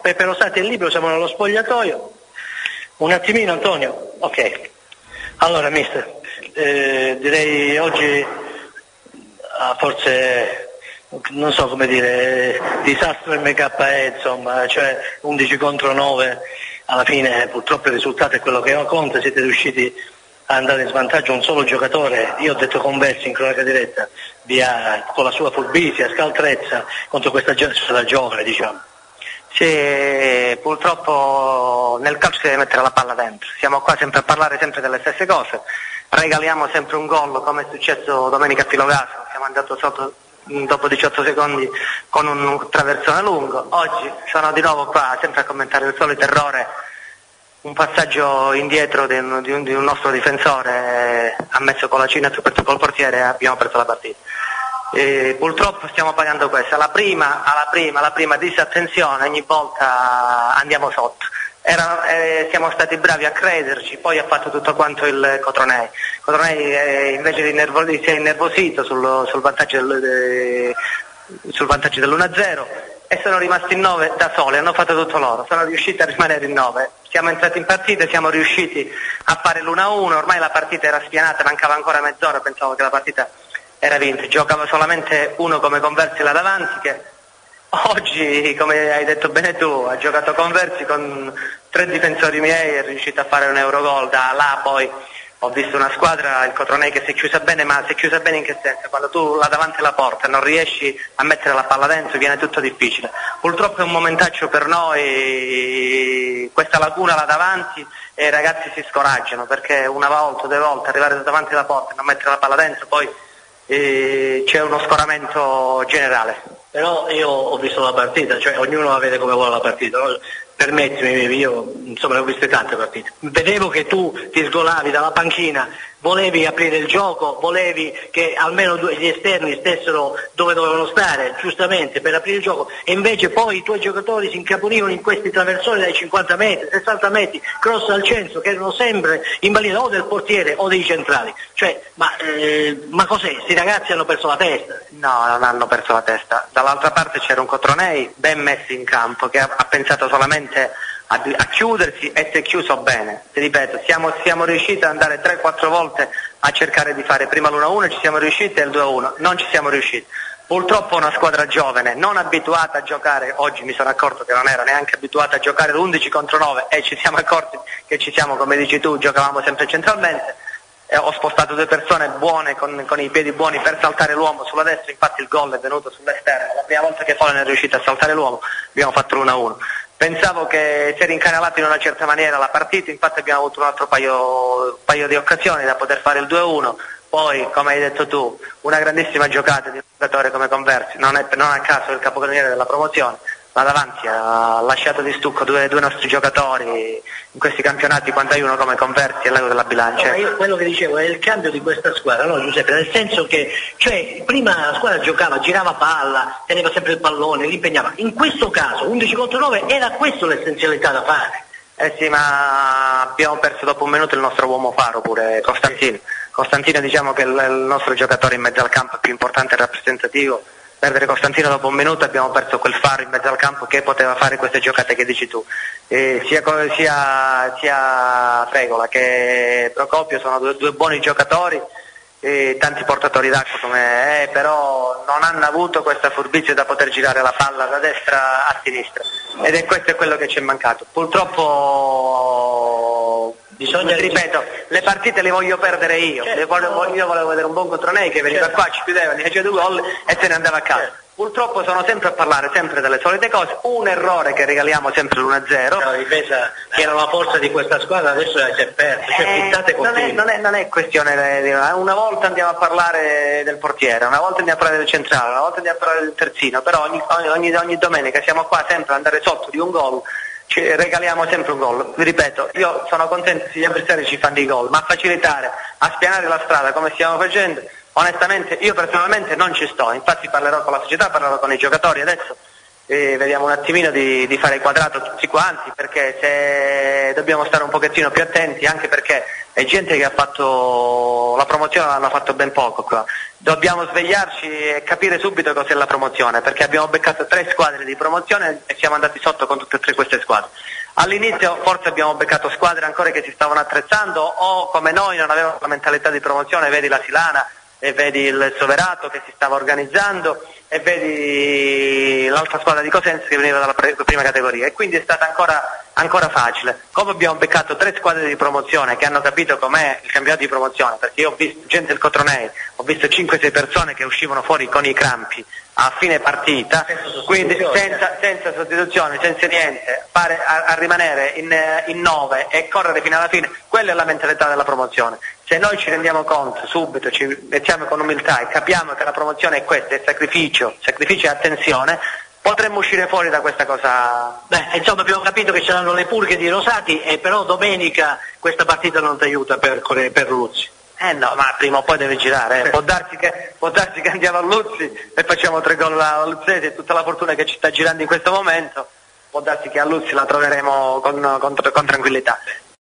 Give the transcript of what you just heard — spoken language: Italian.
Peppe Rosati è libero, siamo nello spogliatoio. Un attimino Antonio, ok. Allora mister, eh, direi oggi ah, forse non so come dire, disastro MKE insomma, cioè 11 contro 9, alla fine purtroppo il risultato è quello che conta, siete riusciti a andare in svantaggio un solo giocatore, io ho detto conversi in cronaca diretta, via, con la sua furbizia, scaltrezza contro questa squadra giovane diciamo. Sì, purtroppo nel calcio si deve mettere la palla dentro, siamo qua sempre a parlare sempre delle stesse cose, regaliamo sempre un gol come è successo domenica a Filogaso, siamo andati sotto dopo 18 secondi con un traversone lungo, oggi sono di nuovo qua sempre a commentare il solito errore, un passaggio indietro di un, di un, nostro difensore ammesso con la Cina, soprattutto col portiere e abbiamo perso la partita. E purtroppo stiamo pagando questo, alla prima, alla prima, alla prima disattenzione ogni volta andiamo sotto. Era, eh, siamo stati bravi a crederci, poi ha fatto tutto quanto il Cotronei. Cotronei eh, invece di nervo- si è innervosito sul, sul vantaggio, del, de, sul vantaggio dell'1-0 e sono rimasti in 9 da soli, hanno fatto tutto loro, sono riusciti a rimanere in 9. Siamo entrati in partita, siamo riusciti a fare l'1-1, ormai la partita era spianata, mancava ancora mezz'ora, pensavo che la partita era vinto, giocava solamente uno come Conversi là davanti che oggi, come hai detto bene tu, ha giocato Conversi con tre difensori miei e è riuscito a fare un Eurogol, da là poi ho visto una squadra, il Cotronei, che si è chiusa bene, ma si è chiusa bene in che senso? Quando tu là davanti alla porta non riesci a mettere la palla dentro viene tutto difficile. Purtroppo è un momentaccio per noi questa laguna là davanti e i ragazzi si scoraggiano perché una volta, due volte arrivare davanti alla porta e non mettere la palla dentro poi e c'è uno scoramento generale. Però io ho visto la partita, cioè ognuno la vede come vuole la partita. No? Permettimi, io insomma ne ho viste tante partite. Vedevo che tu ti sgolavi dalla panchina volevi aprire il gioco, volevi che almeno gli esterni stessero dove dovevano stare, giustamente, per aprire il gioco, e invece poi i tuoi giocatori si incaponivano in questi traversoni dai 50 metri, 60 metri, cross al centro, che erano sempre in balia o del portiere o dei centrali. Cioè, ma, eh, ma cos'è? Questi ragazzi hanno perso la testa? No, non hanno perso la testa. Dall'altra parte c'era un Cotronei ben messo in campo, che ha, ha pensato solamente a, a chiudersi e si è chiuso bene. Ti ripeto, siamo, siamo riusciti ad andare 3-4 volte a cercare di fare prima l'1-1, ci siamo riusciti e il 2-1, non ci siamo riusciti. Purtroppo una squadra giovane, non abituata a giocare, oggi mi sono accorto che non era neanche abituata a giocare 11 contro 9 e ci siamo accorti che ci siamo, come dici tu, giocavamo sempre centralmente. E ho spostato due persone buone con, con, i piedi buoni per saltare l'uomo sulla destra, infatti il gol è venuto sull'esterno, la prima volta che Folen è riuscito a saltare l'uomo abbiamo fatto l'1-1. Pensavo che si era incanalato in una certa maniera la partita, infatti abbiamo avuto un altro paio, paio di occasioni da poter fare il 2-1, poi come hai detto tu una grandissima giocata di un giocatore come Conversi, non, è, non a caso il capocannoniere della promozione, ma davanti ha lasciato di stucco due, due, nostri giocatori in questi campionati quando uno come Conversi e l'ego della bilancia. No, quello che dicevo è il cambio di questa squadra, no Giuseppe? Nel senso che cioè, prima la squadra giocava, girava palla, teneva sempre il pallone, li impegnava. In questo caso 11 contro 9 era questo l'essenzialità da fare. Eh sì, ma abbiamo perso dopo un minuto il nostro uomo faro pure, Costantino. Costantino diciamo che è il nostro giocatore in mezzo al campo più importante e rappresentativo perdere Costantino dopo un minuto abbiamo perso quel faro in mezzo al campo che poteva fare queste giocate che dici tu. E sia, sia, sia Fregola che Procopio sono due, due buoni giocatori e tanti portatori d'acqua come è, però non hanno avuto questa furbizia da poter girare la palla da destra a sinistra ed è questo è quello che ci è mancato. Purtroppo Bisogna, ripeto, le partite le voglio perdere io, certo. voglio, io volevo vedere un buon Cotronei che veniva certo. qua, ci chiudeva, ne faceva due gol e se ne andava a casa. Certo. Purtroppo sono sempre a parlare sempre delle solite cose, un errore che regaliamo sempre l'1-0. No, difesa che era la forza di questa squadra adesso si è persa, cioè, eh, non, è, non, è, non, è, questione di una volta andiamo a parlare del portiere, una volta andiamo a parlare del centrale, una volta andiamo a parlare del terzino, però ogni, ogni, ogni domenica siamo qua sempre ad andare sotto di un gol ci regaliamo sempre un gol. Vi ripeto, io sono contento se gli avversari ci fanno i gol, ma a facilitare, a spianare la strada come stiamo facendo, onestamente io personalmente non ci sto, infatti parlerò con la società, parlerò con i giocatori adesso e vediamo un attimino di, di, fare quadrato tutti quanti perché se dobbiamo stare un pochettino più attenti anche perché è gente che ha fatto la promozione l'hanno fatto ben poco qua dobbiamo svegliarci e capire subito cos'è la promozione, perché abbiamo beccato tre squadre di promozione e siamo andati sotto con tutte e tre queste squadre. All'inizio forse abbiamo beccato squadre ancora che si stavano attrezzando o come noi non avevano la mentalità di promozione, vedi la Silana e vedi il Soverato che si stava organizzando e vedi l'altra squadra di Cosenza che veniva dalla prima categoria e quindi è stata ancora, ancora, facile. Come abbiamo beccato tre squadre di promozione che hanno capito com'è il campionato di promozione, perché io ho visto gente del Cotronei, ho visto 5-6 persone che uscivano fuori con i crampi a fine partita, quindi senza, senza sostituzione, senza niente, pare a, a rimanere in, in nove e correre fino alla fine, quella è la mentalità della promozione. Se noi ci rendiamo conto subito, ci mettiamo con umiltà e capiamo che la promozione è questa, è sacrificio, sacrificio e attenzione, potremmo uscire fuori da questa cosa. Beh, insomma abbiamo capito che c'erano le purghe di Rosati e però domenica questa partita non ti aiuta per, per Luzzi. Eh no, ma prima o poi deve girare, eh. può, darsi che, può, darsi che, andiamo a Luzzi e facciamo tre gol a Luzzese e tutta la fortuna che ci sta girando in questo momento, può darsi che a Luzzi la troveremo con, con, con tranquillità.